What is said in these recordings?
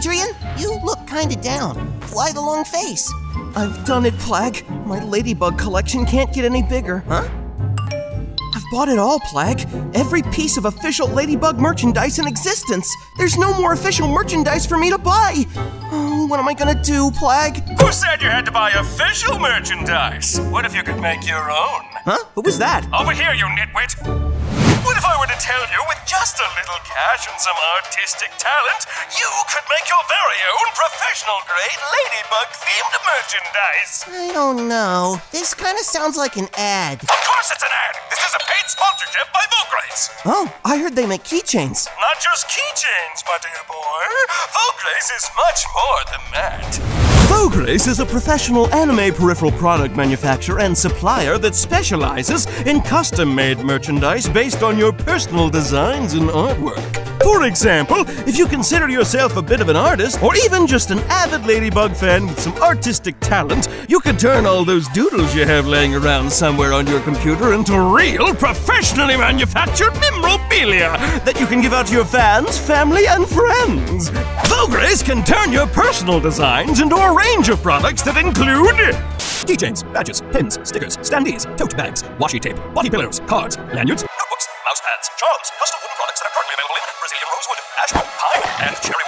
Adrien, you look kinda down. Why the long face? I've done it, Plagg. My ladybug collection can't get any bigger. Huh? I've bought it all, Plagg. Every piece of official ladybug merchandise in existence. There's no more official merchandise for me to buy. Oh, what am I gonna do, Plagg? Who said you had to buy official merchandise? What if you could make your own? Huh? Who was that? Over here, you nitwit! What if I were to tell you, with just a little cash and some artistic talent, you could make your very own professional grade ladybug themed merchandise? I don't know. This kinda sounds like an ad. Of course it's an ad! This is a paid sponsorship by Vograce! Oh, I heard they make keychains. Not just keychains, my dear boy. Vograce is much more than that. Vograce is a professional anime peripheral product manufacturer and supplier that specializes in custom made merchandise based on your personal designs and artwork. For example, if you consider yourself a bit of an artist, or even just an avid Ladybug fan with some artistic talent, you could turn all those doodles you have laying around somewhere on your computer into real, professionally manufactured memorabilia that you can give out to your fans, family, and friends. Vograce can turn your personal designs into a range of products that include keychains, badges, pins, stickers, standees, tote bags, washi tape, body pillows, cards, lanyards, mouse pads, charms, custom wooden products that are currently available in Brazilian rosewood, ash, pine, and cherry.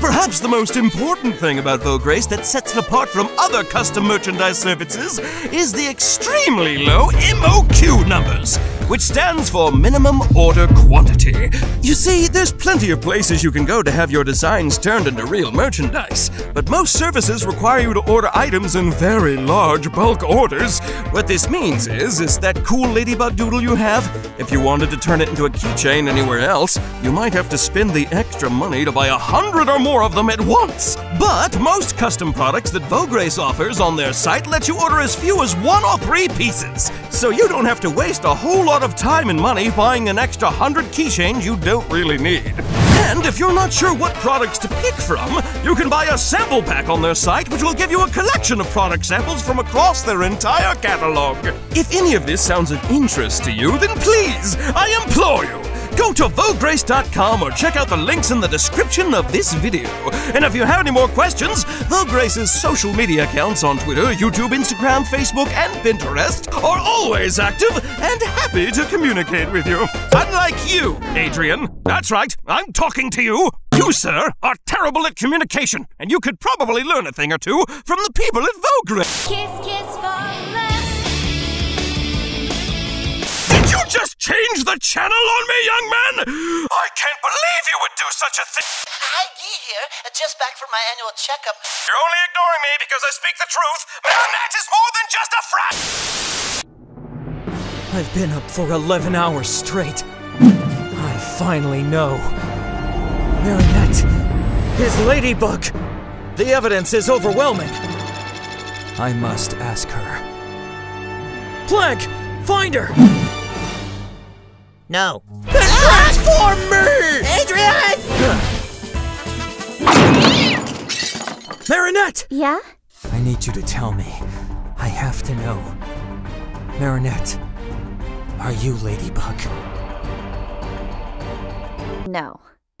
Perhaps the most important thing about Vograce that sets it apart from other custom merchandise services is the extremely low MOQ numbers, which stands for minimum order quantity. You see, there's plenty of places you can go to have your designs turned into real merchandise, but most services require you to order items in very large bulk orders. What this means is, is that cool ladybug doodle you have, if you wanted to turn it into a keychain anywhere else, you might have to spend the extra money to buy a hundred or more of them at once. But most custom products that Vograce offers on their site let you order as few as one or three pieces. So you don't have to waste a whole lot of time and money buying an extra hundred keychains you don't really need. And if you're not sure what products to pick from, you can buy a sample pack on their site, which will give you a collection of product samples from across their entire catalog. If any of this sounds of interest to you, then please, I implore you, go to Vograce.com or check out the links in the description of this video. And if you have any more questions, Vograce's social media accounts on Twitter, YouTube, Instagram, Facebook, and Pinterest are always active and happy to communicate with you. Unlike you, Adrien. That's right, I'm talking to you. You, sir, are terrible at communication, and you could probably learn a thing or two from the people at Vograce. Kiss, kiss just change the channel on me, young man? I can't believe you would do such a thing. Hi, Dee here. Uh, just back from my annual checkup. You're only ignoring me because I speak the truth. Marinette is more than just a frat. I've been up for 11 hours straight. I finally know. Marinette is Ladybug. The evidence is overwhelming. I must ask her. Plank, find her! No. Transform me! Adrien! Marinette! Yeah? I need you to tell me. I have to know. Marinette, are you Ladybug? No.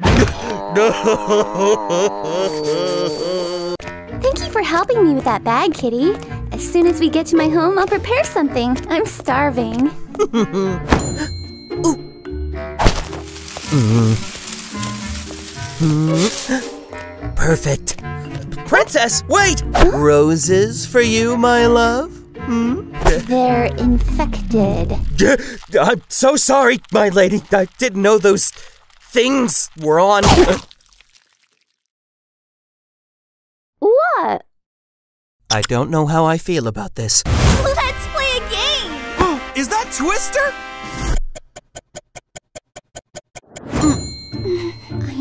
Thank you for helping me with that bag, Kitty. As soon as we get to my home, I'll prepare something. I'm starving. Perfect. Princess, wait! Roses for you, my love? Hmm? They're infected. I'm so sorry, my lady. I didn't know those things were on. What? I don't know how I feel about this. Let's play a game! Is that Twister?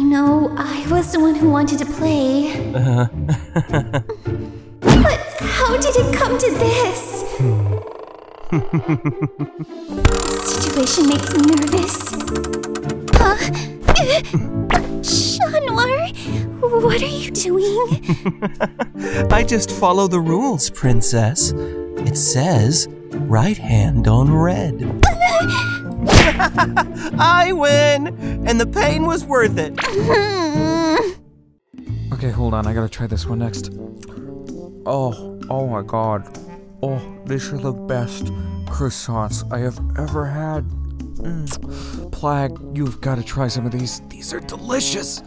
Know I was the one who wanted to play. Uh-huh. but how did it come to this? Situation makes me nervous. Huh? Chat Noir, what are you doing? I just follow the rules, princess. It says right hand on red. I win, and the pain was worth it. Okay, hold on. I gotta try this one next. Oh, oh my god. Oh, these are the best croissants I have ever had. Mm. Plagg, you've got to try some of these. These are delicious.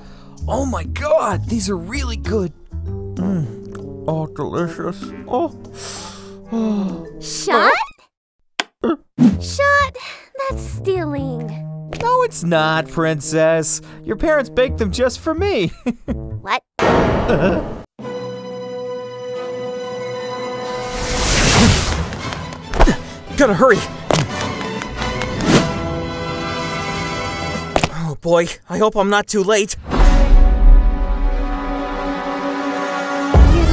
Oh my god, these are really good. Mm. Oh, delicious. Oh. oh. Chat? Chat? That's stealing. No, it's not, Princess. Your parents baked them just for me. What? Gotta hurry. Oh boy, I hope I'm not too late. You're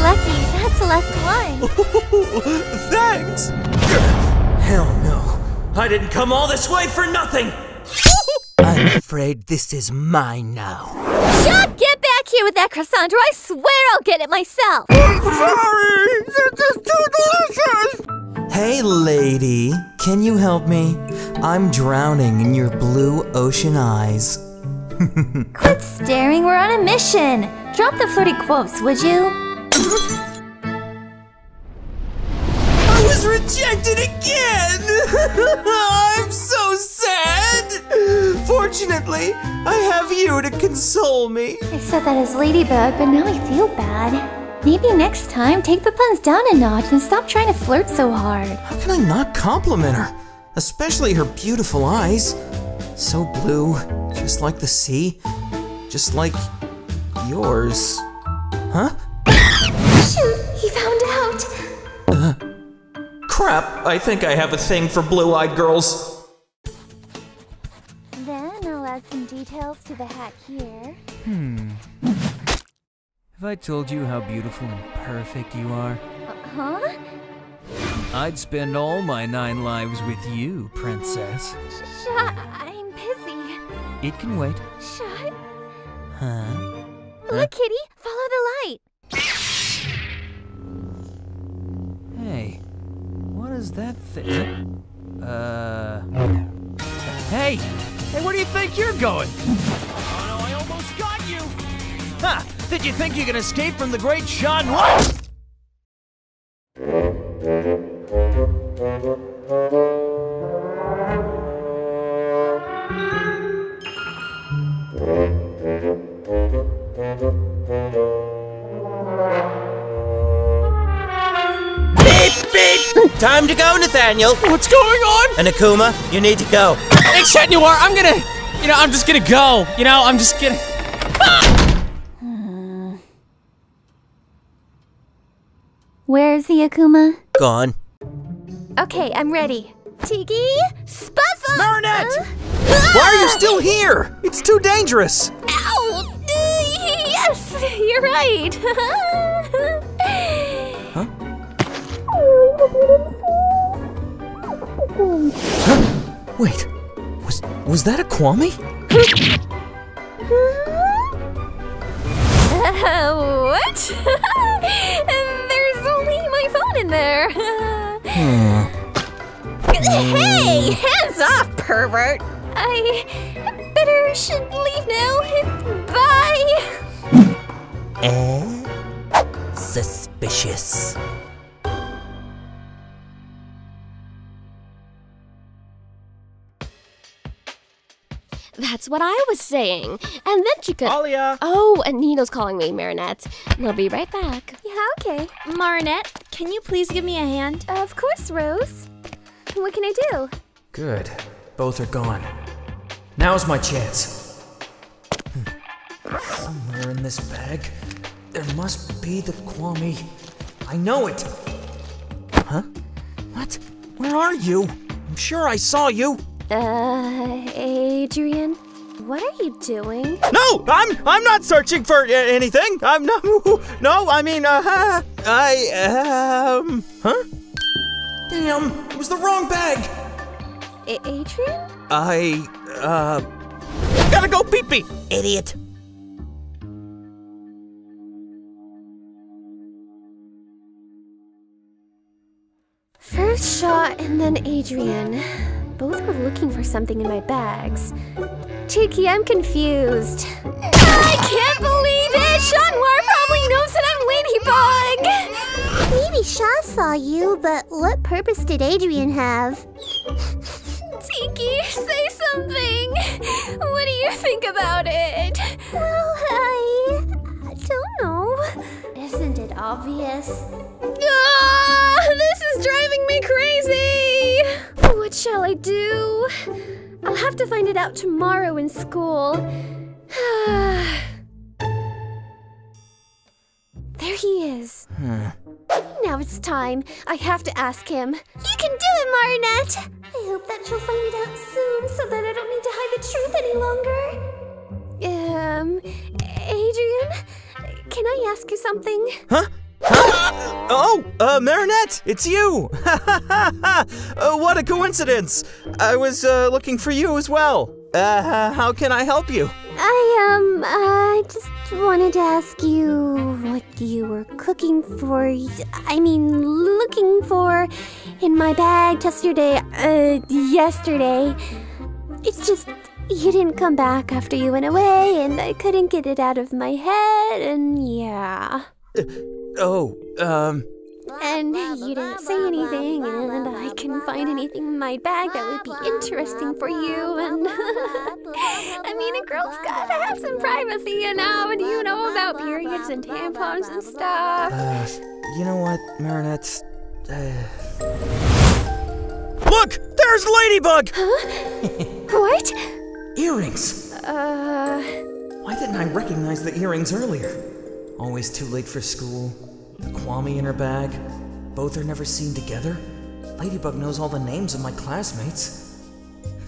lucky. That's the last one. Thanks! Hell no. I didn't come all this way for nothing! I'm afraid this is mine now. Chat, get back here with that croissant or I swear I'll get it myself. I'm Sorry! They're just too delicious! Hey, lady, can you help me? I'm drowning in your blue ocean eyes. Quit staring, we're on a mission. Drop the flirty quotes, would you? Rejected again! I'm so sad! Fortunately, I have you to console me. I said that as Ladybug, but now I feel bad. Maybe next time, take the puns down a notch and stop trying to flirt so hard. How can I not compliment her? Especially her beautiful eyes. So blue, just like the sea, just like yours. Huh? Shoot, he found out. Uh, Crap, I think I have a thing for blue eyed girls. Then I'll add some details to the hat here. Hmm. Have I told you how beautiful and perfect you are? Uh huh? I'd spend all my nine lives with you, Princess. Chat, I'm busy. It can wait. Chat. Huh? Look, Kitty, follow the light. Is that thing? Uh. Hey! Hey, where do you think you're going? Oh no, I almost got you! Ha! Did you think you could escape from the great Sean White? Time to go, Nathaniel. What's going on? And Akuma, you need to go. Hey, Chat Noir, I'm gonna. You know, I'm just gonna go. You know, I'm just gonna. Where's the Akuma? Gone. Okay, I'm ready. Tikki, Spuzzle! Marinette! Uh, Why are you ah! still here? It's too dangerous. Ow! Uh, yes, you're right. Wait, was was that a Kwami? Uh, what? There's only my phone in there. hey, hands off, pervert! I better should leave now. Bye. Eh? Suspicious. That's what I was saying. And then she could. Alya! Oh, and Nino's calling me, Marinette. I'll be right back. Yeah, okay. Marinette, can you please give me a hand? Of course, Rose. What can I do? Good. Both are gone. Now's my chance. Hmm. Somewhere in this bag, there must be the Kwami. I know it! Huh? What? Where are you? I'm sure I saw you. Uh, Adrien? What are you doing? No, I'm I'm not searching for uh, anything. I'm no no. I mean, uh, huh. I um, huh? Damn, it was the wrong bag! A- Adrien? I uh, gotta go pee pee. Idiot. First Chat and then Adrien both were looking for something in my bags. Tikki, I'm confused. I can't believe it! Chat Noir probably knows that I'm Ladybug! Maybe Chat saw you, but what purpose did Adrien have? Tikki, say something! What do you think about it? Well, I... I don't know. Isn't it obvious? Ah, this is driving me crazy! What shall I do? I'll have to find it out tomorrow in school. there he is. Now it's time. I have to ask him. You can do it, Marinette! I hope that she'll find it out soon so that I don't need to hide the truth any longer. Um, Adrien, can I ask you something? Huh? Huh? Oh, uh, Marinette, it's you! uh, what a coincidence! I was, uh, looking for you as well. Uh, how can I help you? I, um, I just wanted to ask you what you were cooking for. I mean, looking for in my bag yesterday, uh, yesterday. It's just, you didn't come back after you went away, and I couldn't get it out of my head, and yeah. Oh, um, And you didn't say anything, and I couldn't find anything in my bag that would be interesting for you. And I mean, a girl's gotta have some privacy, you know. And you know about periods and tampons and stuff. uh, you know what, Marinette? Uh... Look! There's Ladybug! Huh? What? Earrings! Uh, Why didn't I recognize the earrings earlier? Always too late for school. The Kwami in her bag. Both are never seen together. Ladybug knows all the names of my classmates.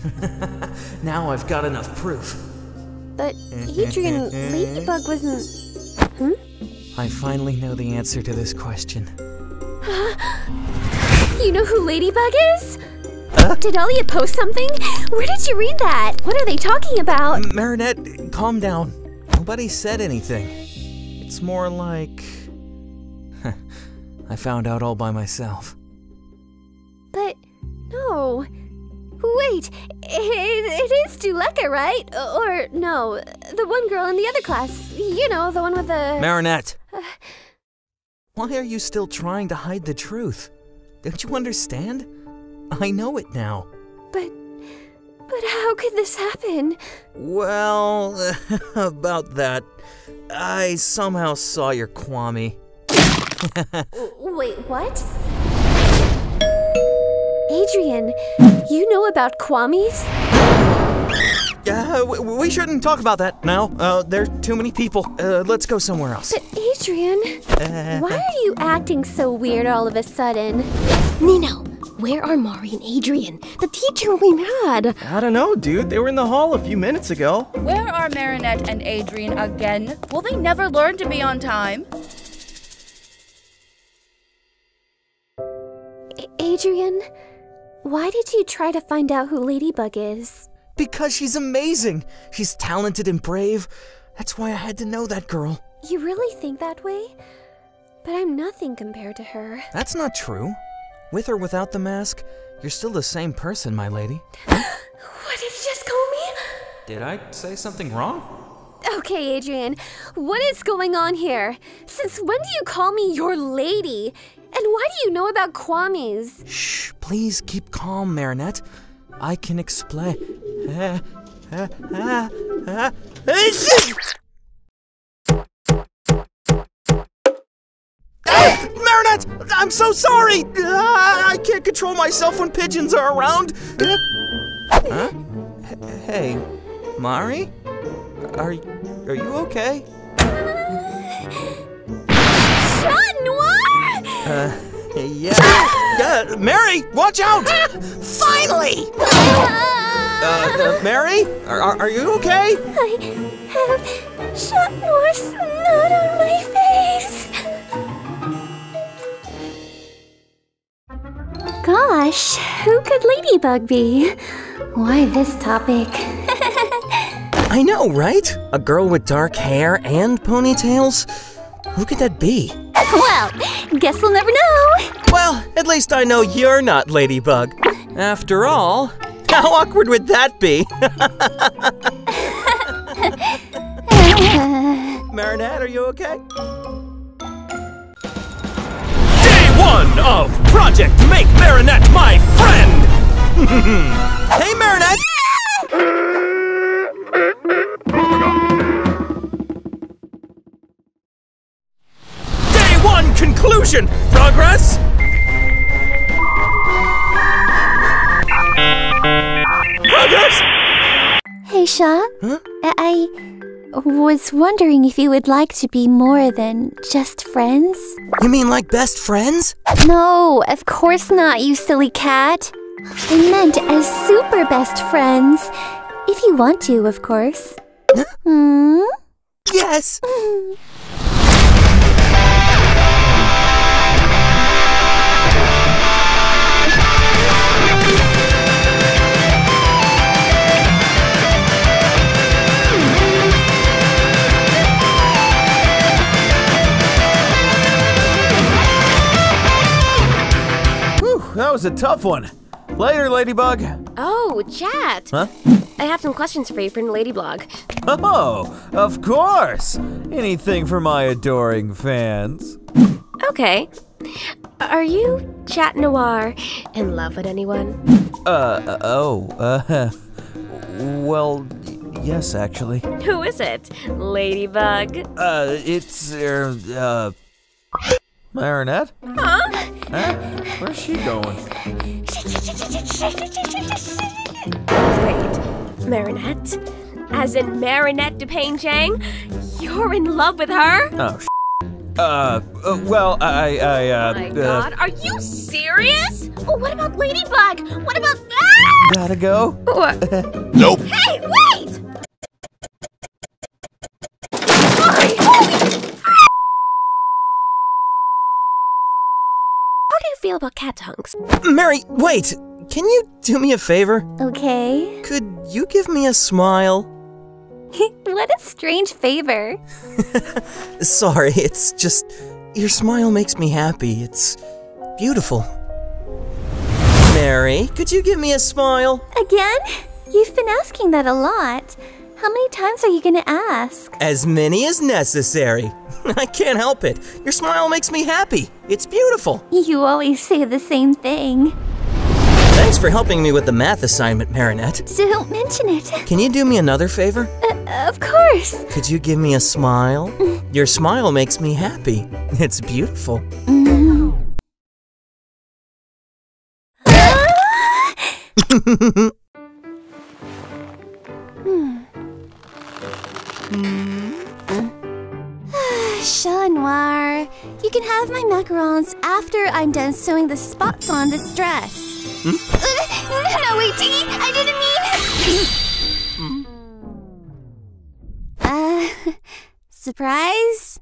now I've got enough proof. but Adrien, Ladybug wasn't. Hmm? I finally know the answer to this question. You know who Ladybug is? Did Elliot post something? Where did you read that? What are they talking about? Marinette, calm down. Nobody said anything. It's more like. I found out all by myself. But no. Wait, it, it is Juleka, right? Or no, the one girl in the other class. You know, the one with the. Marinette! Uh, Why are you still trying to hide the truth? Don't you understand? I know it now. But. But how could this happen? Well, about that. I somehow saw your Kwami. Wait, what? Adrien, you know about Kwamis? Uh, w- we shouldn't talk about that now. Uh, there are too many people. Uh, let's go somewhere else. But Adrien, why are you acting so weird all of a sudden? Nino, where are Mari and Adrien? The teacher will be mad. I don't know, dude. They were in the hall a few minutes ago. Where are Marinette and Adrien again? Will they never learn to be on time? Adrien, why did you try to find out who Ladybug is? Because she's amazing. She's talented and brave. That's why I had to know that girl. You really think that way? But I'm nothing compared to her. That's not true. With or without the mask, you're still the same person, my lady. What did you just call me? Did I say something wrong? Okay, Adrien, what is going on here? Since when do you call me your lady? And why do you know about Kwamis? Shh, please keep calm, Marinette. I can explain. Uh, uh, uh, uh, Marinette! I'm so sorry! I can't control myself when pigeons are around! Uh, Huh? H- Hey, Mari? Are, are you okay? Chat Noir! Uh, yeah. Yeah, Mary, watch out! Finally! Uh, uh, Mary? Are, are, you okay? I have Chat Noir snot on my face. Gosh, who could Ladybug be? Why this topic? I know, right? A girl with dark hair and ponytails? Who could that be? Well, guess we'll never know. Well, at least I know you're not Ladybug. After all, how awkward would that be? Marinette, are you okay? Day one of Project Make Marinette My Friend! hey, Marinette! one conclusion! Progress? Progress? Hey, Chat. Huh? I I was wondering if you would like to be more than just friends? You mean like best friends? No, of course not, you silly cat. I meant as super best friends. If you want to, of course. Hmm? Yes! was a tough one. Later, Ladybug. Oh, chat. Huh? I have some questions for you from Ladyblog. Oh, of course. Anything for my adoring fans. Okay. Are you, Chat Noir, in love with anyone? Uh, uh, oh, uh, well, yes, actually. Who is it? Ladybug? Uh, it's, uh, uh, Marinette? Huh? Huh? Where's she going? Wait, Marinette? As in Marinette Dupain-Cheng? You're in love with her? Oh, sh- uh, uh, well, I, I, uh, my uh, god, are you serious? Oh, what about Ladybug? What about ah! gotta go? What? Nope. Hey, wait! Feel about cat tongues? Mary, wait! Can you do me a favor? Okay. Could you give me a smile? what a strange favor. Sorry, it's just. Your smile makes me happy. It's beautiful. Mary, could you give me a smile? Again? You've been asking that a lot. How many times are you gonna ask? As many as necessary. I can't help it. Your smile makes me happy. It's beautiful. You always say the same thing. Thanks for helping me with the math assignment, Marinette. Don't mention it. Can you do me another favor? Uh, of course. Could you give me a smile? Your smile makes me happy. It's beautiful. Chat you can have my macarons after I'm done sewing the spots on this dress. Hmm? Uh, no, wait, Tikki, I didn't mean. uh, surprise?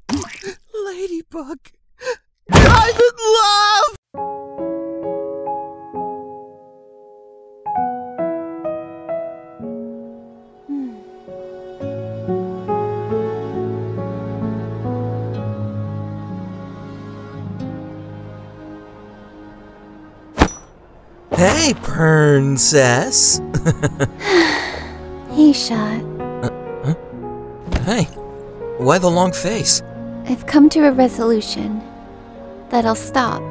Ladybug. I'm in love! Hey, princess. Hey, Chat. hey, why the long face? I've come to a resolution that I'll stop.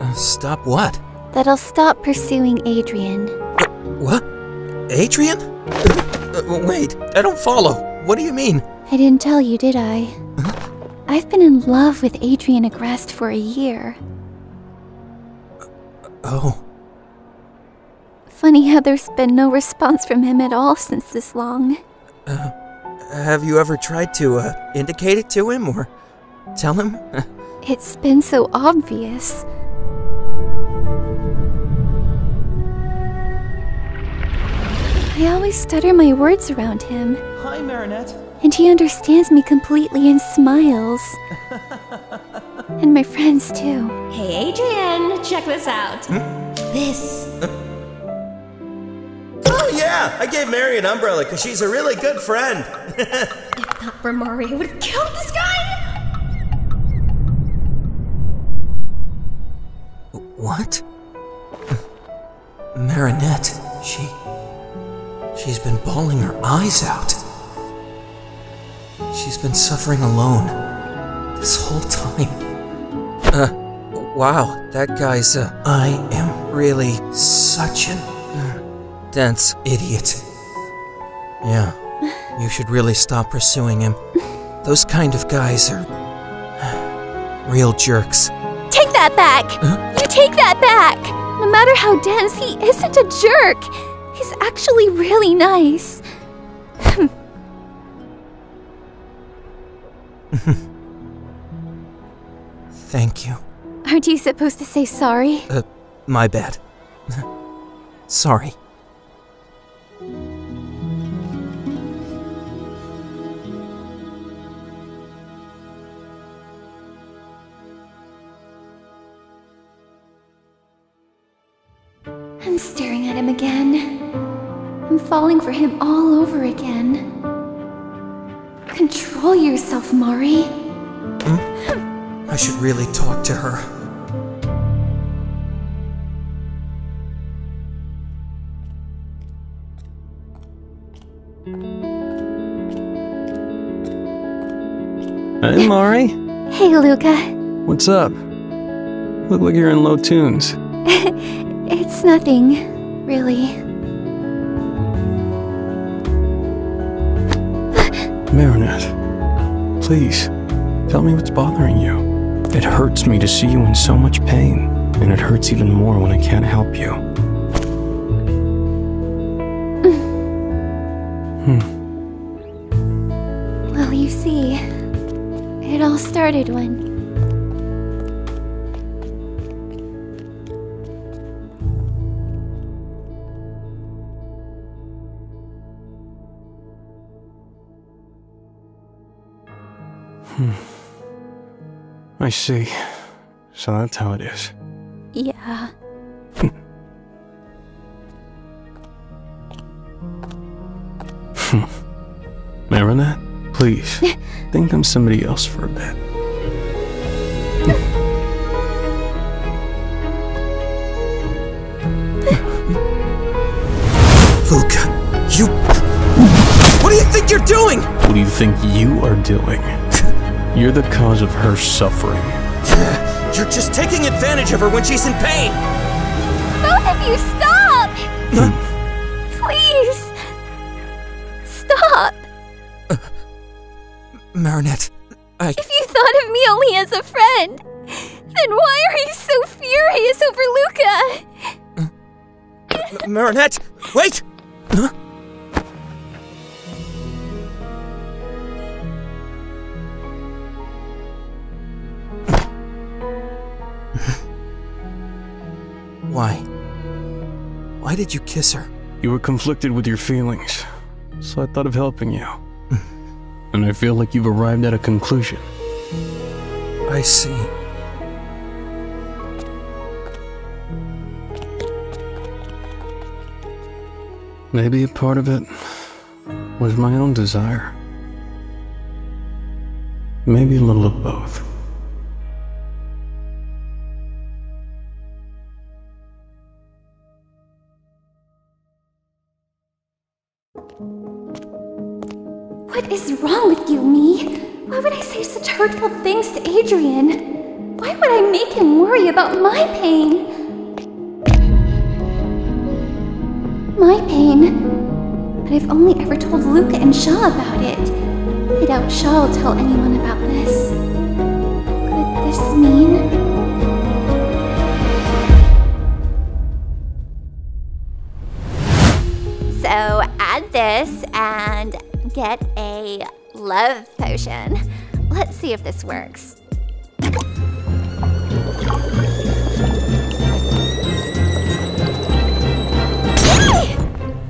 Uh, stop what? That I'll stop pursuing Adrien. What? Adrien? Uh, wait, I don't follow. What do you mean? I didn't tell you, did I? I've been in love with Adrien Agreste for a year. Oh, Funny how there's been no response from him at all since this long. uh, have you ever tried to uh, indicate it to him or tell him? It's been so obvious. I always stutter my words around him, Hi, Marinette. and he understands me completely and smiles. and my friends, too. Hey, Adrien, check this out. This. yeah, I gave Mary an umbrella because she's a really good friend. If not for Mari, I would have killed this guy! What? Marinette, she. She's been bawling her eyes out. She's been suffering alone this whole time. Uh, Wow, that guy's a. I am really such an. Dense idiot. Yeah, you should really stop pursuing him. Those kind of guys are. real jerks. Take that back! You take that back! No matter how dense, he isn't a jerk. He's actually really nice. Thank you. Aren't you supposed to say sorry? Uh, my bad. Sorry. Falling for him all over again. Control yourself, Mari. Hmm? I should really talk to her. Hey, Mari. Hey, Luka. What's up? Look like you're in low tunes. It's nothing, really. Marinette, please, tell me what's bothering you. It hurts me to see you in so much pain, and it hurts even more when I can't help you. Hmm. Well, you see, it all started when. I see. So that's how it is. Yeah. Marinette, please, think I'm somebody else for a bit. Luka, you. What do you think you're doing? What do you think you are doing? You're the cause of her suffering. You're just taking advantage of her when she's in pain. Both of you, stop! Please! Stop! Uh, Marinette, I. If you thought of me only as a friend, then why are you so furious over Luka? Uh, Marinette, wait! Huh? Why did you kiss her? You were conflicted with your feelings, so I thought of helping you. and I feel like you've arrived at a conclusion. I see. Maybe a part of it was my own desire. Maybe a little of both. With you, me? Why would I say such hurtful things to Adrien? Why would I make him worry about my pain? My pain? But I've only ever told Luka and Chat about it. I doubt Chat will tell anyone about this. Could this mean? So add this and get a love potion. Let's see if this works. Yay!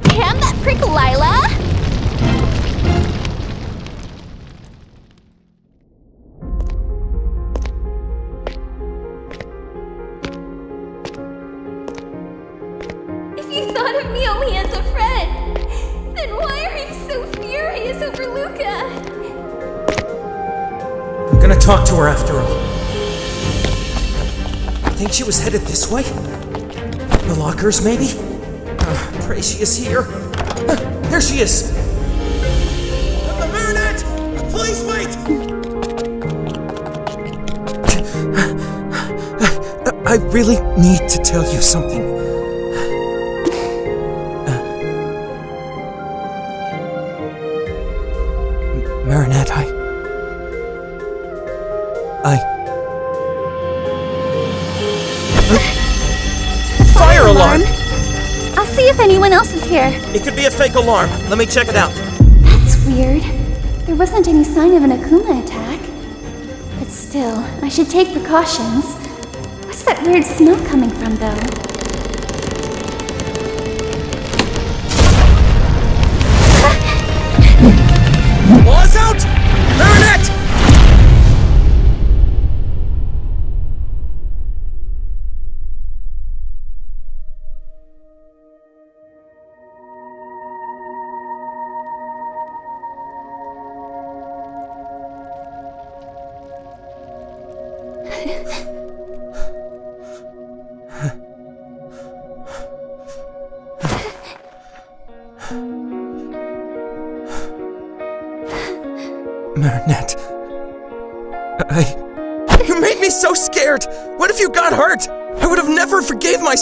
Damn that prick, Lila! Talk to her after all. I think she was headed this way? The lockers, maybe? Uh, pray she is here. Uh, there she is! Marinette! Please wait! I really need to tell you something. Here. It could be a fake alarm. Let me check it out. That's weird. There wasn't any sign of an Akuma attack. But still, I should take precautions. What's that weird smell coming from, though?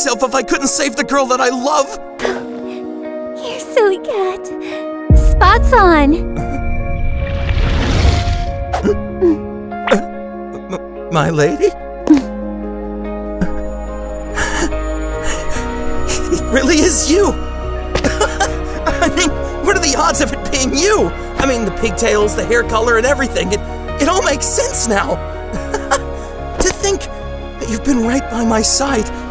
Myself if I couldn't save the girl that I love! You silly cat. Spots on. My lady? It really is you! I mean, what are the odds of it being you? I mean, the pigtails, the hair color, and everything. It, it all makes sense now. to think that you've been right by my side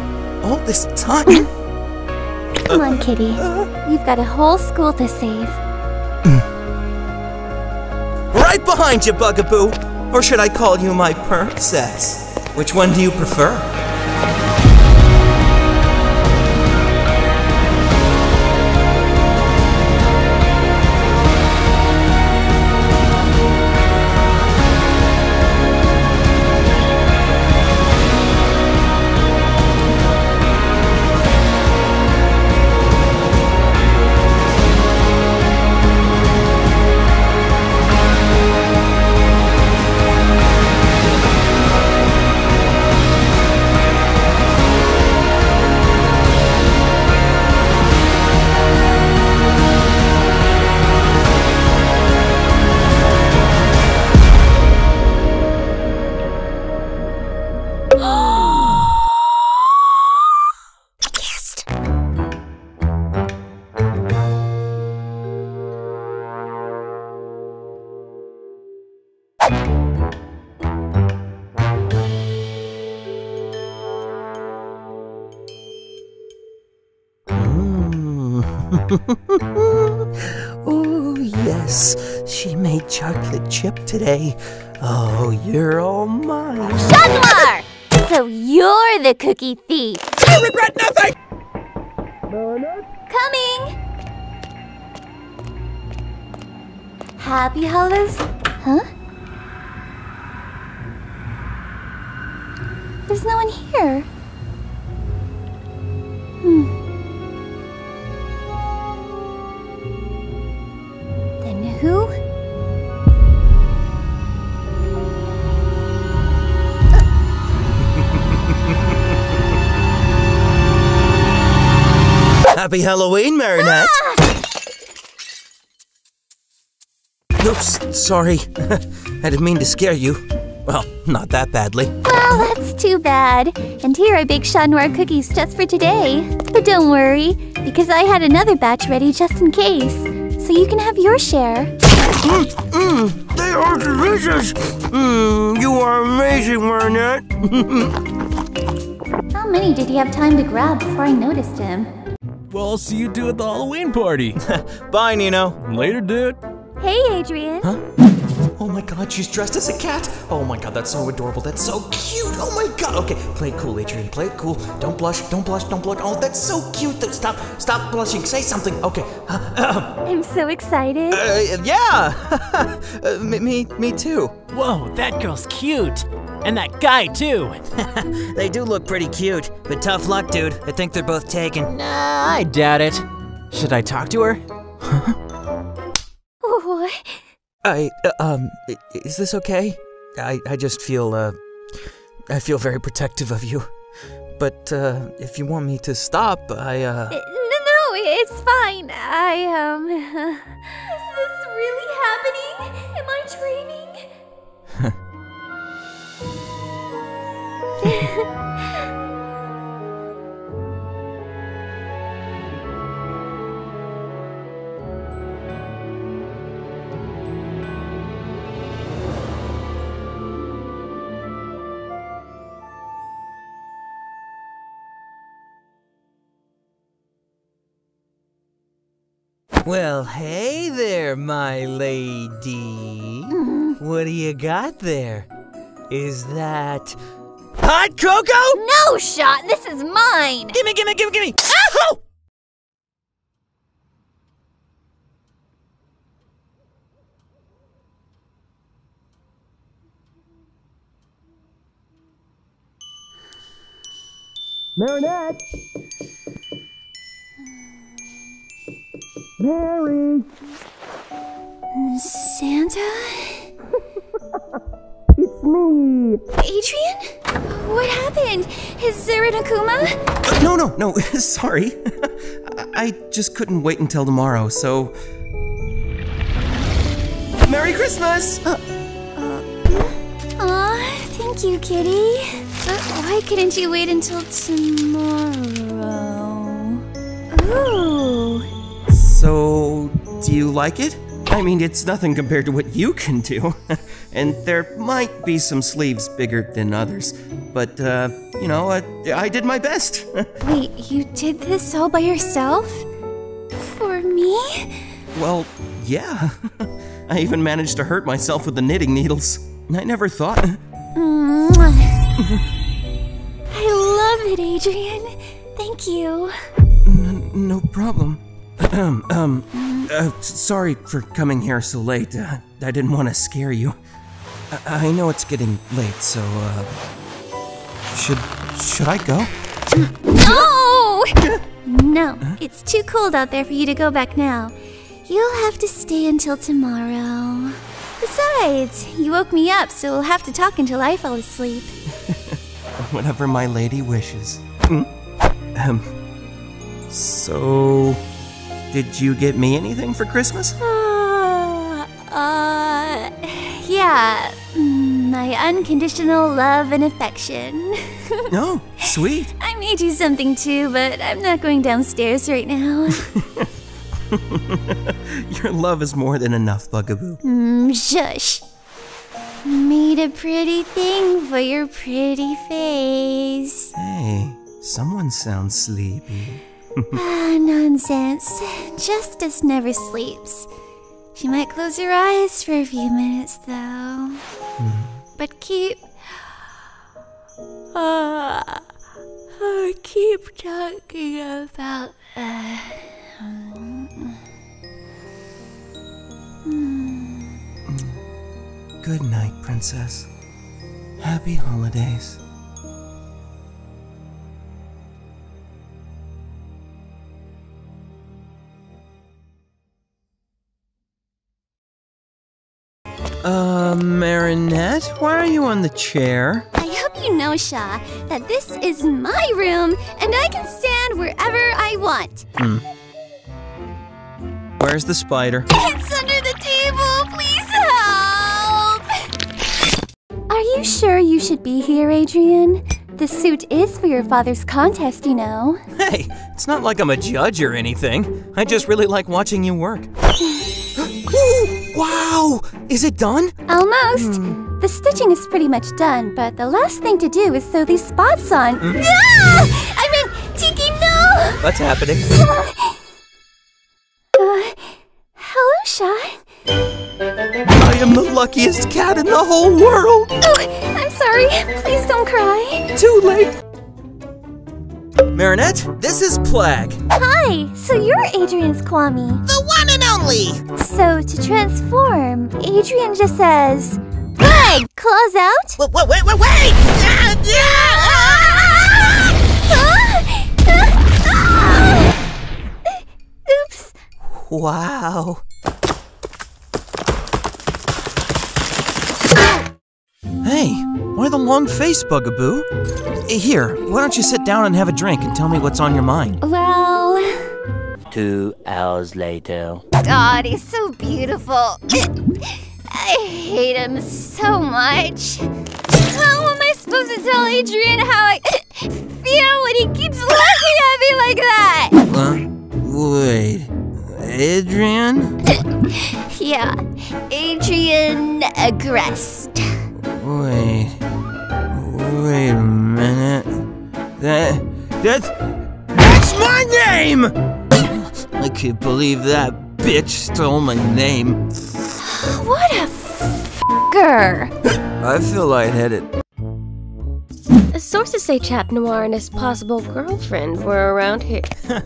all this time. Come on, kitty. You've got a whole school to save. Right behind you, Bugaboo! Or should I call you my princess? Which one do you prefer? oh, yes. She made chocolate chip today. Oh, you're all mine. Jaguar! So you're the cookie thief. I regret nothing! Coming! Happy Hollows? Huh? There's no one here. Hmm. Who? Happy Halloween, Marinette! Ah! Oops, sorry. I didn't mean to scare you. Well, not that badly. Well, that's too bad. And here I bake Chat Noir cookies just for today. But don't worry, because I had another batch ready just in case. So you can have your share. Mmm, mmm, they are delicious! Mmm, you are amazing, Marinette! How many did he have time to grab before I noticed him? Well, I'll see you two at the Halloween party. Bye, Nino. Later, dude. Hey, Adrien. Huh? Oh my god, she's dressed as a cat! Oh my god, that's so adorable, that's so cute! Oh my god! Okay, play it cool, Adrien, play it cool. Don't blush, don't blush, don't blush. Oh, that's so cute! Stop, stop blushing, say something. Okay. I'm so excited. Uh, yeah! uh, me, me, me too. Whoa, that girl's cute. And that guy, too. they do look pretty cute, but tough luck, dude. I think they're both taken. Nah, I doubt it. Should I talk to her? Oh, I, uh, um, is this okay? I, I just feel, uh, I feel very protective of you. but uh, if you want me to stop, I uh. No, no, it's fine. I, um. Is this really happening? Am I dreaming? Well, hey there, my lady. Mm-hmm. What do you got there? Is that hot cocoa? No, Chat, this is mine. Gimme, gimme, gimme, gimme. Ow! Marinette! Mary! Santa? It's me! Adrien? What happened? Is there an Akuma? No, no, no, sorry. I just couldn't wait until tomorrow, so. Merry Christmas! Uh, uh, aw, thank you, kitty. But why couldn't you wait until tomorrow? Ooh. So, do you like it? I mean, it's nothing compared to what you can do. and there might be some sleeves bigger than others. But, uh, you know, I, I did my best. Wait, you did this all by yourself? For me? well, yeah. I even managed to hurt myself with the knitting needles. I never thought. I love it, Adrien. Thank you. N- no problem. Um, um, uh, sorry for coming here so late. Uh, I didn't want to scare you. I-, I know it's getting late, so, uh. Should. should I go? No! No, it's too cold out there for you to go back now. You'll have to stay until tomorrow. Besides, you woke me up, so we'll have to talk until I fall asleep. Whatever my lady wishes. Mm. Um. So. Did you get me anything for Christmas? Uh, uh, yeah, my unconditional love and affection. No, sweet. I made you something too, but I'm not going downstairs right now. Your love is more than enough, Bugaboo. Mm, shush. Made a pretty thing for your pretty face. Hey, someone sounds sleepy. Ah, nonsense. Justice never sleeps. She might close her eyes for a few minutes, though. But keep. Uh, uh, keep talking about. Uh, Good night, Princess. Happy holidays. Uh, Marinette, why are you on the chair? I hope you know, Chat, that this is my room and I can stand wherever I want. Hmm. Where's the spider? It's under the table. Please help. Are you sure you should be here, Adrien? The suit is for your father's contest, you know. Hey, it's not like I'm a judge or anything. I just really like watching you work. wow! Is it done? Almost. The stitching is pretty much done, but the last thing to do is sew these spots on. Ah! I mean, Tikki, no! What's happening? Uh, hello, Chat. I am the luckiest cat in the whole world! Oh, I'm sorry. Please don't cry. Too late! Marinette, this is Plagg. Hi, so you're Adrien's Kwami. The one and only! So to transform, Adrien just says, Plagg, claws out. Wait, wait, wait, wait! wait! Ah, Oops. Wow. Hey, why the long face, Bugaboo? Here, why don't you sit down and have a drink and tell me what's on your mind? Well, Two hours later. God, he's so beautiful. I hate him so much. How am I supposed to tell Adrien how I feel when he keeps looking at me like that? Uh, wait. Adrien? Yeah, Adrien Agreste. Wait. Wait a minute. That. That's. That's my name! I can't believe that bitch stole my name. What a f***er. I feel lightheaded. Sources say Chat Noir and his possible girlfriend were around here.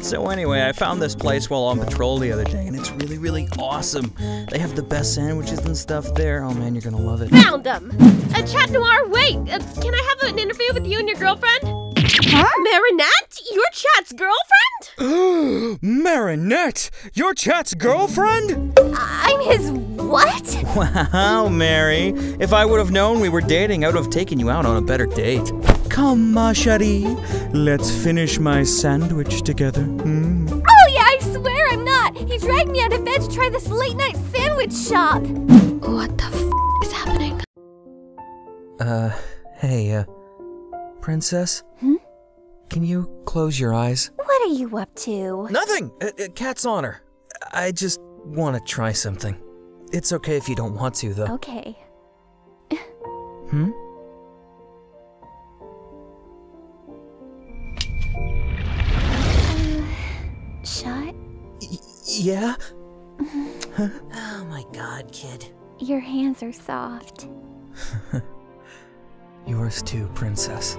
So anyway, I found this place while on patrol the other day, and it's really, really awesome. They have the best sandwiches and stuff there. Oh man, you're gonna love it. Found them! Uh, Chat Noir, wait! Uh, can I have an interview with you and your girlfriend? Huh? Marinette? Your Chat's girlfriend? Marinette, your chat's girlfriend? I'm his what? Wow, Mary. If I would have known we were dating, I would have taken you out on a better date. Come, ma chérie. Let's finish my sandwich together. Hmm? Oh yeah, I swear I'm not. He dragged me out of bed to try this late night sandwich shop. What the f is happening? Uh, hey, uh, Princess? Hmm? Can you close your eyes? What are you up to? Nothing! Uh, uh, cat's honor. I just want to try something. It's okay if you don't want to, though. Okay. Hmm? Chat? Yeah? Oh my god, kid. Your hands are soft. Yours too, Princess.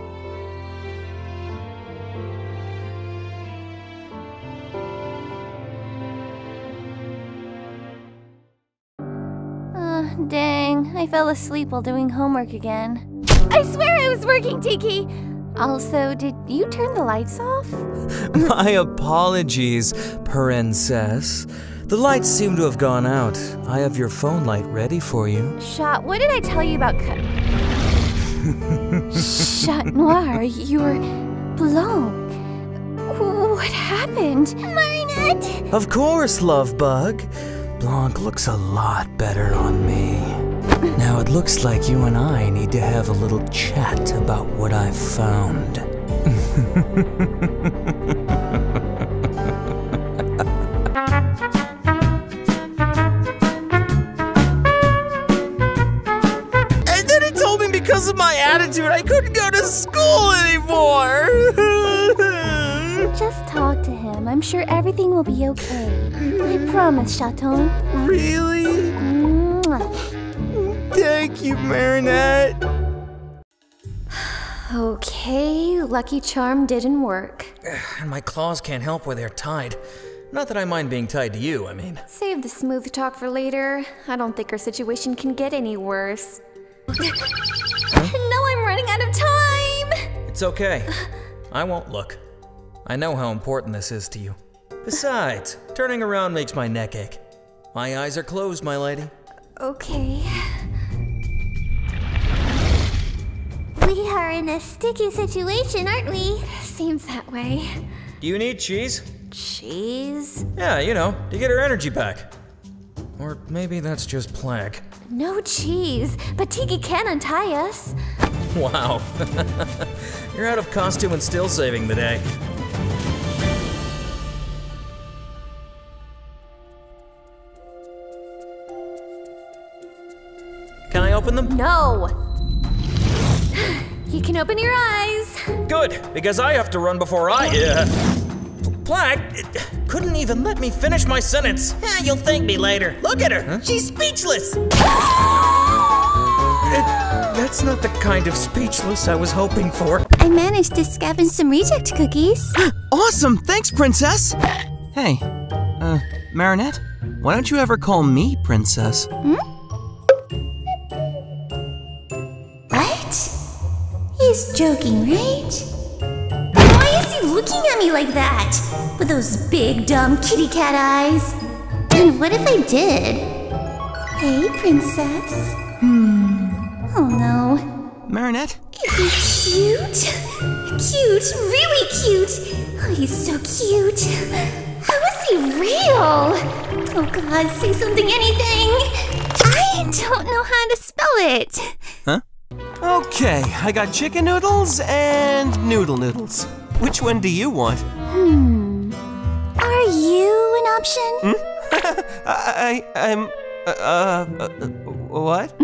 Dang, I fell asleep while doing homework again. I swear I was working, Tikki! Also, did you turn the lights off? My apologies, Princess. The lights seem to have gone out. I have your phone light ready for you. Chat, what did I tell you about cut? Chat Noir, you're blown. What happened? Marinette! Of course, love bug. Blanc looks a lot better on me. Now it looks like you and I need to have a little chat about what I've found. And then he told me because of my attitude, I couldn't go to school anymore. Just talk to him. I'm sure everything will be okay. I promise, Chaton. really? Thank you, Marinette. Okay, Lucky Charm didn't work. And my claws can't help where they're tied. Not that I mind being tied to you, I mean. Save the smooth talk for later. I don't think our situation can get any worse. now I'm running out of time! It's okay. I won't look. I know how important this is to you. Besides, turning around makes my neck ache. My eyes are closed, my lady. Okay. We are in a sticky situation, aren't we? Seems that way. Do you need cheese? Cheese? Yeah, you know, to get her energy back. Or maybe that's just Plagg. No cheese, but Tikki can untie us. Wow. You're out of costume and still saving the day. Open them? No! You can open your eyes. Good, because I have to run before I. Uh, Plagg couldn't even let me finish my sentence. Yeah, you'll thank me later. Look at her. She's speechless. It, that's not the kind of speechless I was hoping for. I managed to scavenge some reject cookies. awesome! Thanks, Princess! Hey, uh, Marinette, why don't you ever call me Princess? Hmm? He's joking, right? Why is he looking at me like that? With those big, dumb kitty cat eyes? And what if I did? Hey, princess. Hmm. Oh, no. Marinette? Is he cute? Cute, really cute. Oh, he's so cute. How is he real? Oh god, say something, anything. I don't know how to spell it. Huh? Okay, I got chicken noodles and noodle noodles. Which one do you want? Hmm. Are you an option? Hmm? I, I, I'm, uh, uh, uh what?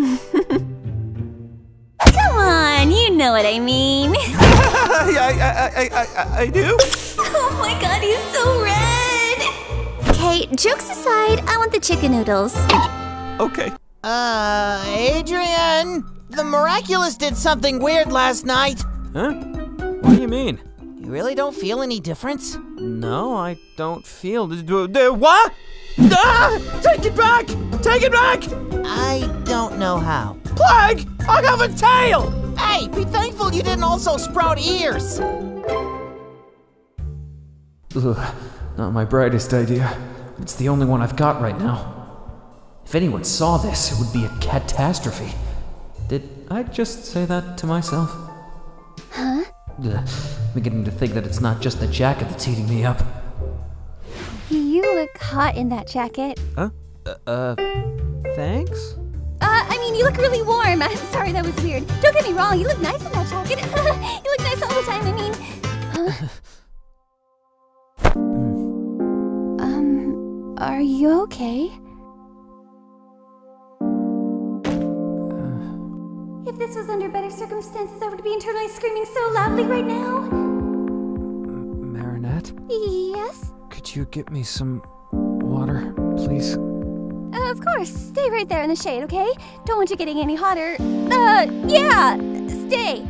Come on, you know what I mean. I, I, I, I, I do? Oh my god, he's so red! Okay, jokes aside, I want the chicken noodles. Okay. Uh, Adrien! The Miraculous did something weird last night. Huh? What do you mean? You really don't feel any difference? No, I don't feel. What? Ah! Take it back! Take it back! I don't know how. Plagg! I have a tail! Hey, be thankful you didn't also sprout ears! Ugh, not my brightest idea. It's the only one I've got right now. If anyone saw this, it would be a catastrophe. Did I just say that to myself? Huh? Ugh, I'm beginning to think that it's not just the jacket that's eating me up. You look hot in that jacket. Huh? Uh, uh thanks? Uh, I mean, you look really warm. I'm sorry, that was weird. Don't get me wrong, you look nice in that jacket. you look nice all the time, I mean. Huh? um, are you okay? This was under better circumstances, I would be internally screaming so loudly right now. Marinette? Yes? Could you get me some water, please? Uh, of course. Stay right there in the shade, okay? Don't want you getting any hotter. Uh, yeah! Stay!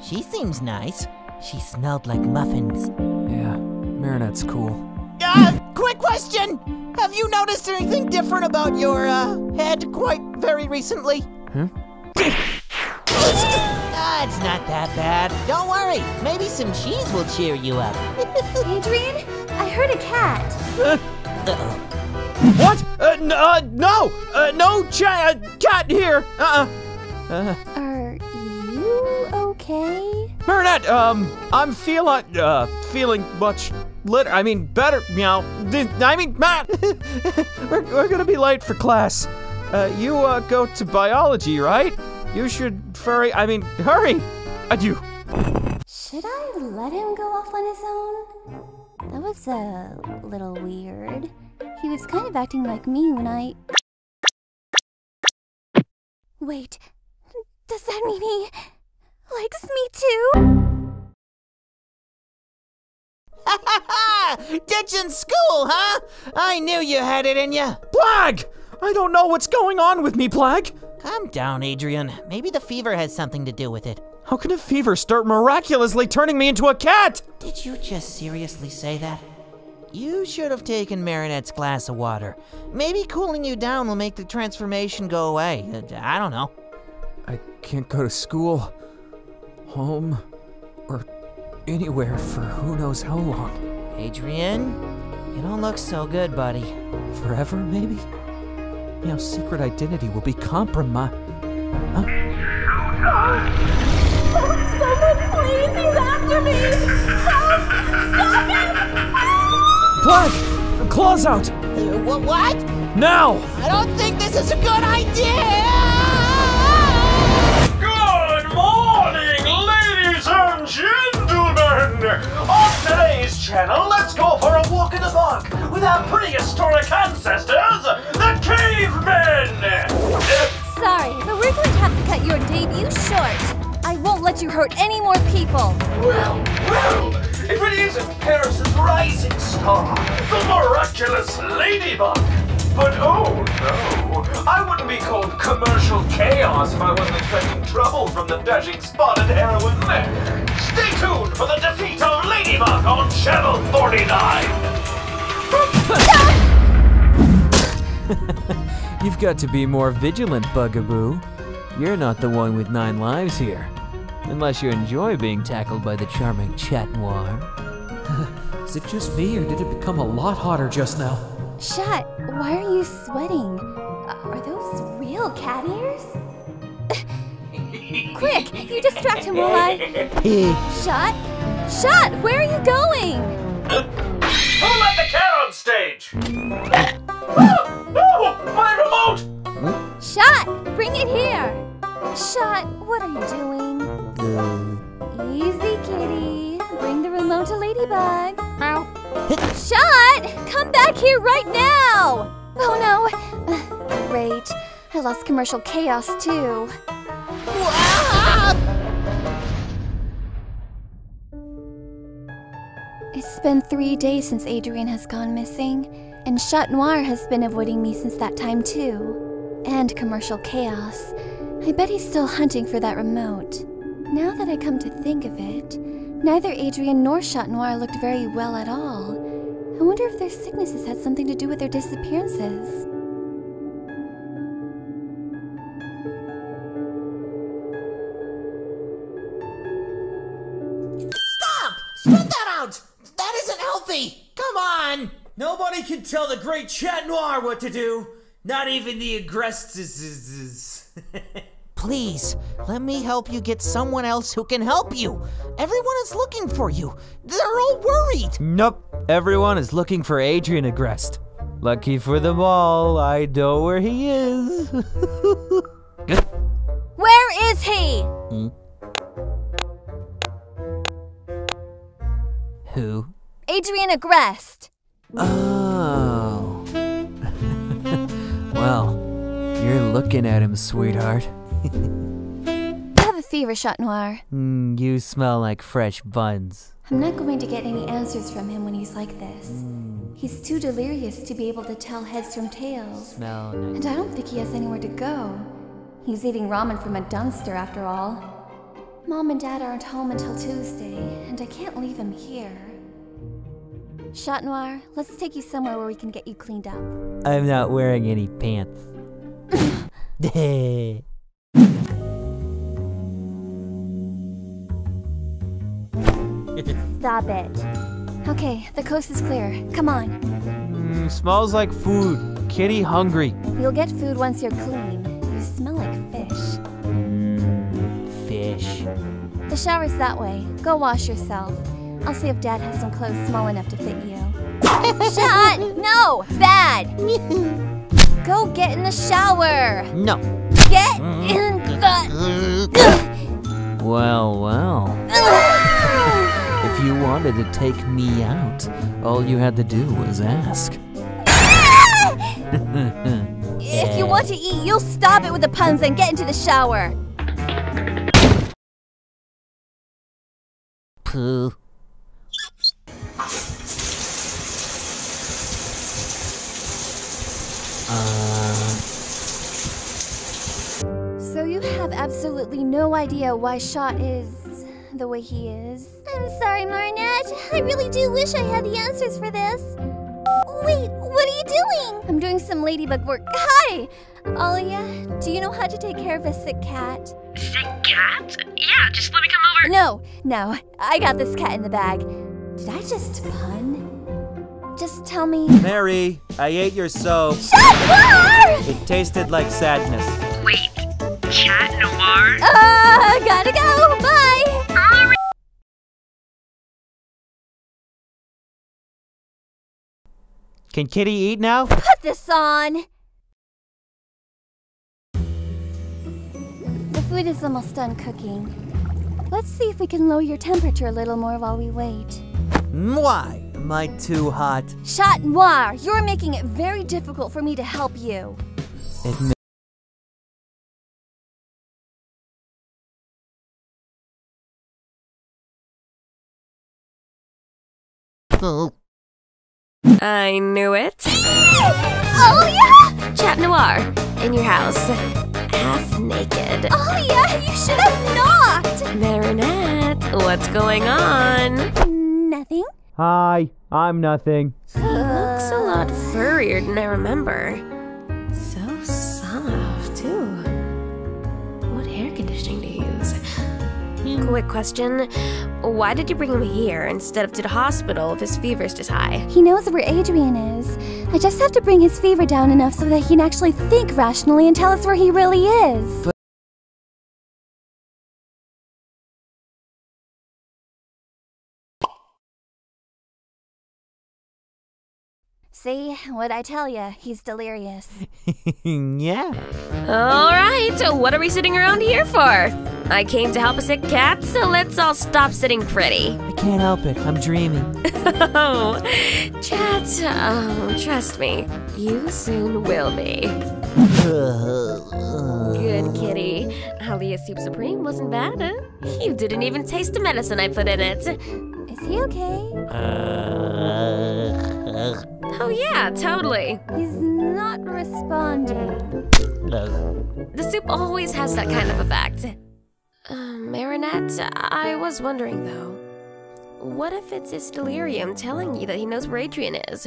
She seems nice. She smelled like muffins. Yeah, Marinette's cool. Uh, quick question! Have you noticed anything different about your, uh, head quite very recently? Huh? Ah, it's not that bad. Don't worry. Maybe some cheese will cheer you up. Adrien, I heard a cat. Uh-oh. What? Uh, n- uh, no! Uh, no cha- uh, cat here! Uh-uh. Uh, Are you okay? Marinette, um, I'm feeling, uh, feeling much lit- I mean, better, you know. I mean, Matt, we're, we're gonna be late for class. Uh, you, uh, go to biology, right? You should furry, I mean, hurry! Adieu. Should I let him go off on his own? That was a little weird. He was kind of acting like me when I. Wait, does that mean he likes me too? Ha ha ha! Ditching school, huh? I knew you had it in you. Plagg! I don't know what's going on with me, Plagg. Calm down, Adrien. Maybe the fever has something to do with it. How can a fever start miraculously turning me into a cat? Did you just seriously say that? You should have taken Marinette's glass of water. Maybe cooling you down will make the transformation go away. I don't know. I can't go to school, home, or anywhere for who knows how long. Adrien, you don't look so good, buddy. Forever, maybe? You know, secret identity will be compromised. Huh? Someone please, he's after me! Help! Stop him! Plagg! Claws out! Uh, what? What? Now! I don't think this is a good idea! Good morning, ladies and gentlemen! On today's channel, let's go for a walk in the park with our prehistoric ancestors, the cavemen! Sorry, but we're going to have to cut your debut short. I won't let you hurt any more people. Well, well, if it isn't Paris's rising star, the miraculous ladybug. But oh no, I wouldn't be called commercial chaos if I wasn't expecting trouble from the dashing spotted heroine. Stay tuned for the defeat of Ladybug on Channel 49. You've got to be more vigilant, Bugaboo. You're not the one with nine lives here. Unless you enjoy being tackled by the charming Chat Noir. Is it just me, or did it become a lot hotter just now? Chat, why are you sweating? Uh, are those real cat ears? Quick, you distract him while I. Chat? Chat, where are you going? Who let the cat on stage? Oh, no! My remote! Chat, bring it here. Chat, what are you doing? Easy, kitty. Bring the remote to Ladybug. Chat, come back here right now. Oh no. Great. I lost commercial chaos too. It's been three days since Adrien has gone missing, and Chat Noir has been avoiding me since that time too. And commercial chaos. I bet he's still hunting for that remote. Now that I come to think of it, neither Adrien nor Chat Noir looked very well at all. I wonder if their sicknesses had something to do with their disappearances. Stop! Spit that out! That isn't healthy! Come on! Nobody can tell the great Chat Noir what to do. Not even the aggressors. Please, let me help you get someone else who can help you. Everyone is looking for you. They're all worried. Nope. Everyone is looking for Adrien Agreste. Lucky for them all, I know where he is. Where is he? Hmm? Who? Adrien Agreste. Oh. well, you're looking at him, sweetheart. Have a fever, Chat Noir. Mm, you smell like fresh buns. I'm not going to get any answers from him when he's like this. He's too delirious to be able to tell heads from tails. Smell And I don't think he has anywhere to go. He's eating ramen from a dumpster after all. Mom and Dad aren't home until Tuesday, and I can't leave him here. Chat Noir, let's take you somewhere where we can get you cleaned up. I'm not wearing any pants. Stop it. Okay, the coast is clear. Come on. Mm, smells like food. Kitty hungry. You'll get food once you're clean. You smell like fish. Mm, fish. The shower's that way. Go wash yourself. I'll see if Dad has some clothes small enough to fit you. Chat! No! Bad! Go get in the shower! No. Get in the. Well, well. if you wanted to take me out, all you had to do was ask. If you want to eat, you'll stop it with the puns and get into the shower. Pooh. Uh, So you have absolutely no idea why Chat is the way he is. I'm sorry, Marinette. I really do wish I had the answers for this. Wait, what are you doing? I'm doing some ladybug work. Hi! Alya, do you know how to take care of a sick cat? Sick cat? Yeah, just let me come over. No, no. I got this cat in the bag. Did I just pun? Just tell me. Mary, I ate your soap. Chat Noir! It tasted like sadness. Wait, Chat Noir? Uh, gotta go. Bye. Can Kitty eat now? Put this on. The food is almost done cooking. Let's see if we can lower your temperature a little more while we wait. Why? Am I too hot? Chat Noir, you're making it very difficult for me to help you. Admit I knew it. Oh yeah! Chat Noir, in your house, half naked. Oh yeah, you should have knocked. Marinette, what's going on? Nothing. Hi, I'm nothing. He looks a lot furrier than I remember. So soft, too. What hair conditioning do you use? Hmm. Quick question. Why did you bring him here instead of to the hospital if his fever's this high? He knows where Adrien is. I just have to bring his fever down enough so that he can actually think rationally and tell us where he really is. See, what I tell ya, he's delirious. yeah. All right, so what are we sitting around here for? I came to help a sick cat, so let's all stop sitting pretty. I can't help it. I'm dreaming. oh, chat, oh, trust me, you soon will be. Good kitty. Alya's Soup Supreme wasn't bad, huh? You didn't even taste the medicine I put in it. Is he okay? Uh, Oh, yeah, totally. He's not responding. The soup always has that kind of effect. Uh, Marinette, I was wondering though. What if it's his delirium telling you that he knows where Adrien is?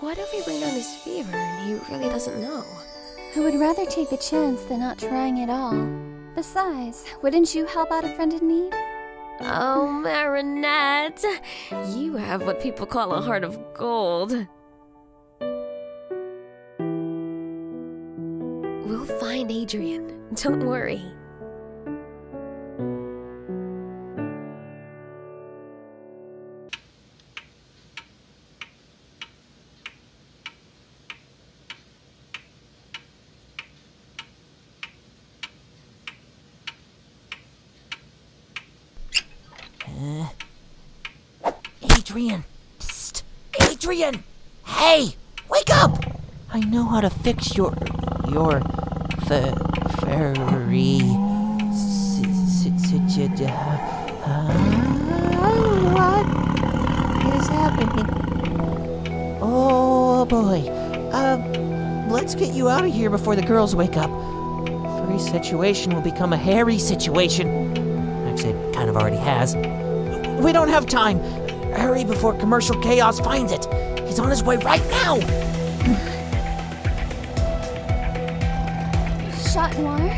What if we bring on his fever and he really doesn't know? I would rather take the chance than not trying at all. Besides, wouldn't you help out a friend in need? Oh, Marinette, you have what people call a heart of gold. We'll find Adrien. Don't worry. Adrien! Psst! Adrien! Hey! Wake up! I know how to fix your. your. F- furry. s- s- s- s- uh, What is happening? Oh boy. Um, let's get you out of here before the girls wake up. Furry situation will become a hairy situation. Actually, it kind of already has. We don't have time. Hurry before commercial chaos finds it. He's on his way right now. Chat noir?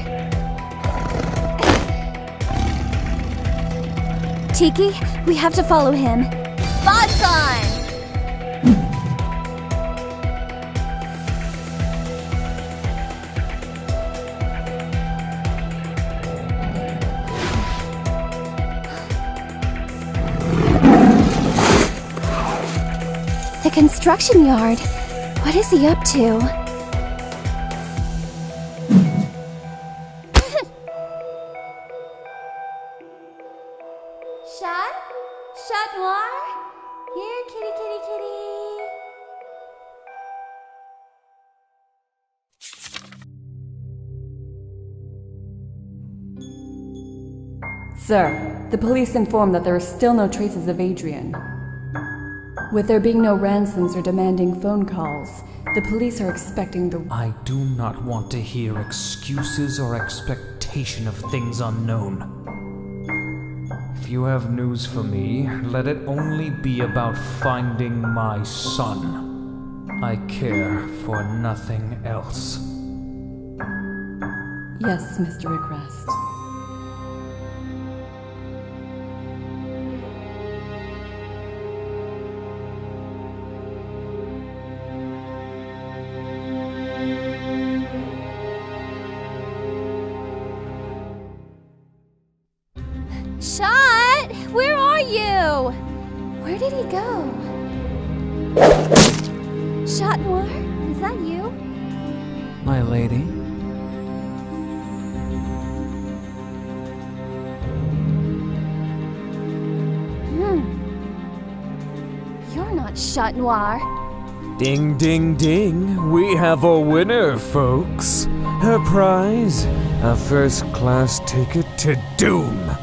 Tikki, we have to follow him. Construction yard. What is he up to? Chat? Chat noir? Here, kitty, kitty, kitty. Sir, the police inform that there are still no traces of Adrien. With there being no ransoms or demanding phone calls, the police are expecting the. I do not want to hear excuses or expectation of things unknown. If you have news for me, let it only be about finding my son. I care for nothing else. Yes, Mr. Agreste. Not Chat Noir. Ding, ding, ding. We have a winner, folks. Her prize a first class ticket to Doom.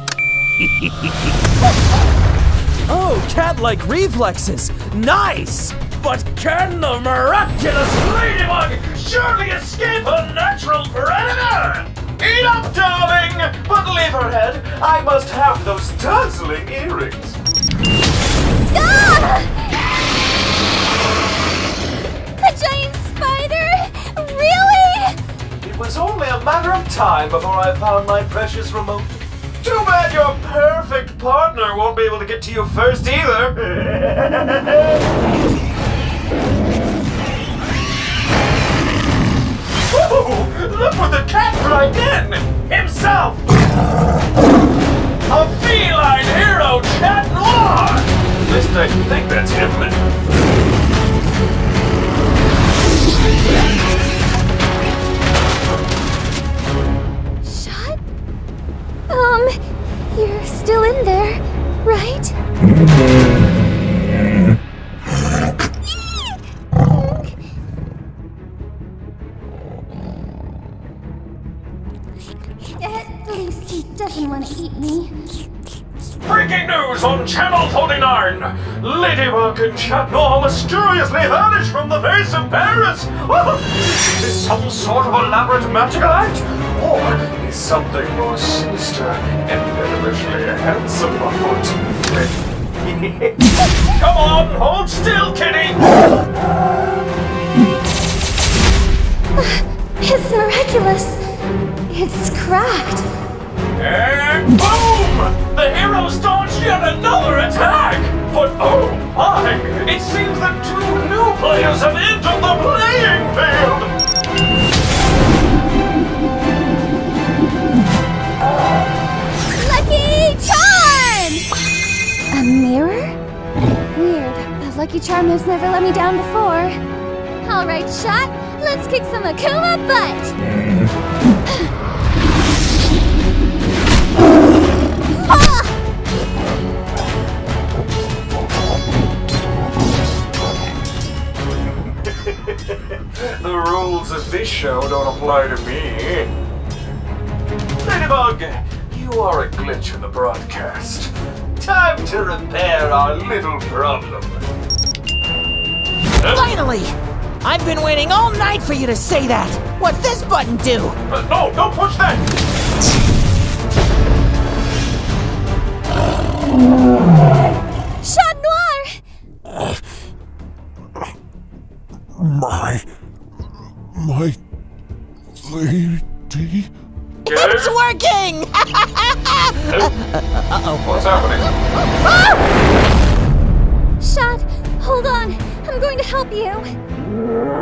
Oh, cat like reflexes! Nice! But can the miraculous ladybug surely escape a natural predator? Eat up, darling! But leave her head. I must have those dazzling earrings. A was only a matter of time before I found my precious remote. Too bad your perfect partner won't be able to get to you first either. Look what the cat dragged in! Himself! A feline hero, Cat Noir! At least I think that's him. You're still in there, right? At least he doesn't want to eat me. Breaking news on Channel 49! Ladybug and Chat mysteriously vanished from the face of Paris! is this some sort of elaborate magical act? Or something more sinister and devilishly handsome afoot? Come on, hold still, kitty! It's miraculous. It's cracked. And boom! The heroes launched yet another attack! But oh my! It seems that two new players have entered the playing field! A mirror? Weird. That Lucky Charm has never let me down before. Alright, Chat, let's kick some Akuma butt! the rules of this show don't apply to me. Ladybug, you are a glitch in the broadcast. Time to repair our little problem. Finally! I've been waiting all night for you to say that! What's this button do? Uh, no, don't push that! Uh-oh. What's happening? Ah! Chat, hold on. I'm going to help you.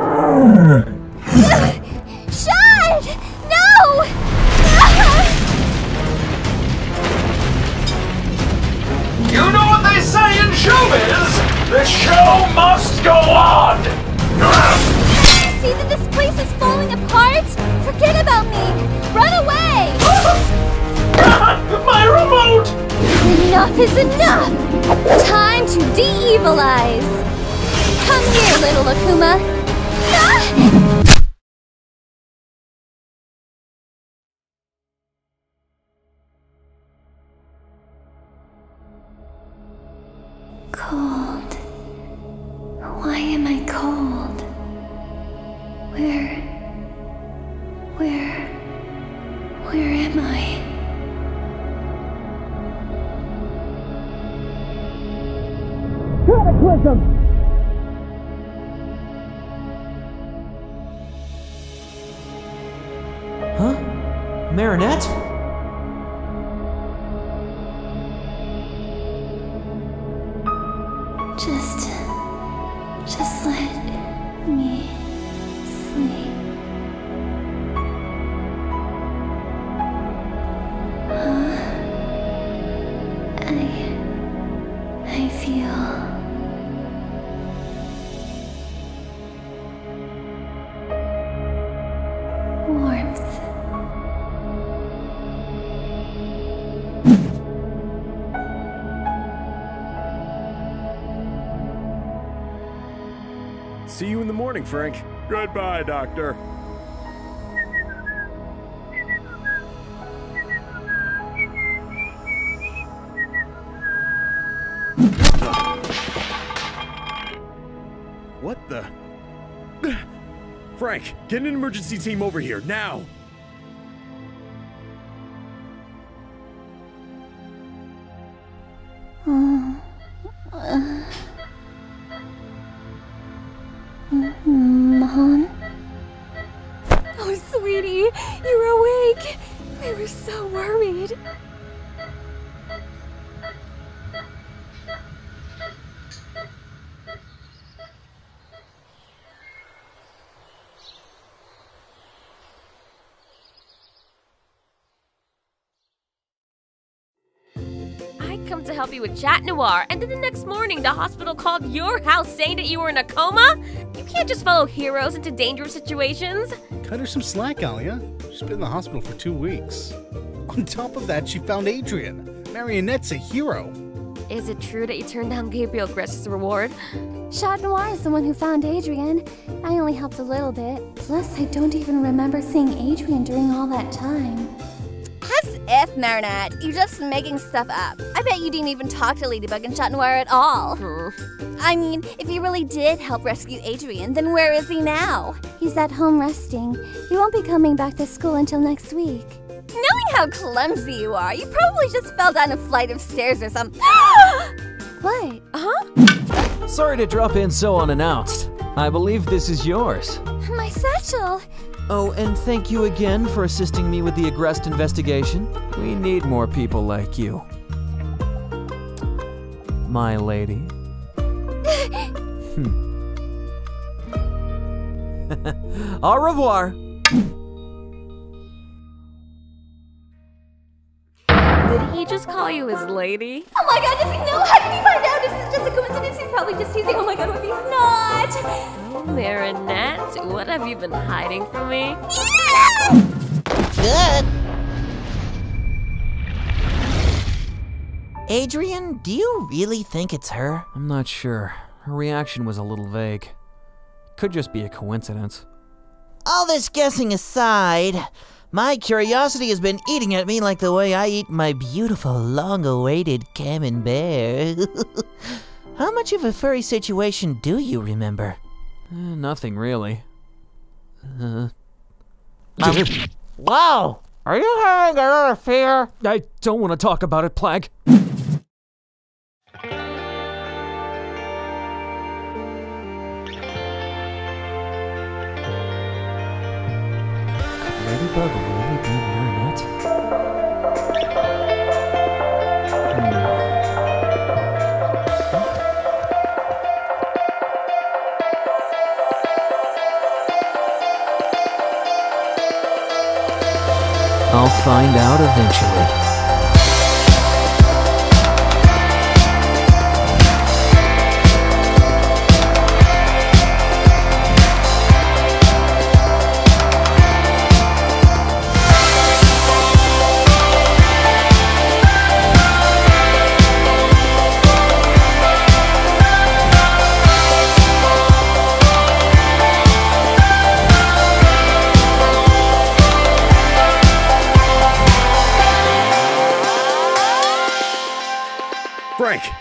Frank. Goodbye, Doctor. What the? Frank, get an emergency team over here, now! Help you with Chat Noir, and then the next morning the hospital called your house saying that you were in a coma? You can't just follow heroes into dangerous situations. Cut her some slack, Alya. She's been in the hospital for two weeks. On top of that, she found Adrien. Marinette's a hero. Is it true that you turned down Gabriel Agreste's reward? Chat Noir is the one who found Adrien. I only helped a little bit. Plus, I don't even remember seeing Adrien during all that time. As if, Marinette. You're just making stuff up. I bet you didn't even talk to Ladybug and Chat Noir at all. I mean, if you really did help rescue Adrien, then where is he now? He's at home resting. He won't be coming back to school until next week. Knowing how clumsy you are, you probably just fell down a flight of stairs or something. what? Huh? Sorry to drop in so unannounced. I believe this is yours. My satchel. Oh, and thank you again for assisting me with the Agreste investigation. We need more people like you. My lady. Hmm. Au revoir. Did he just call you his lady? Oh my god, does he know? How did he find out? This is just a coincidence. He's probably just teasing. Oh my god, what if he's not? Oh, Marinette, what have you been hiding from me? Good. Adrien, do you really think it's her? I'm not sure. Her reaction was a little vague. Could just be a coincidence. All this guessing aside, my curiosity has been eating at me like the way I eat my beautiful, long awaited camembert. How much of a furry situation do you remember? Eh, nothing really. Uh, Um, wow! Are you having another fear? I don't want to talk about it, Plagg. I'll find out eventually.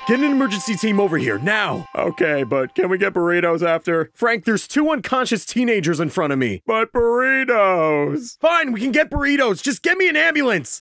Get an emergency team over here now. Okay, but can we get burritos after? Frank, there's two unconscious teenagers in front of me. But burritos. Fine, we can get burritos. Just get me an ambulance.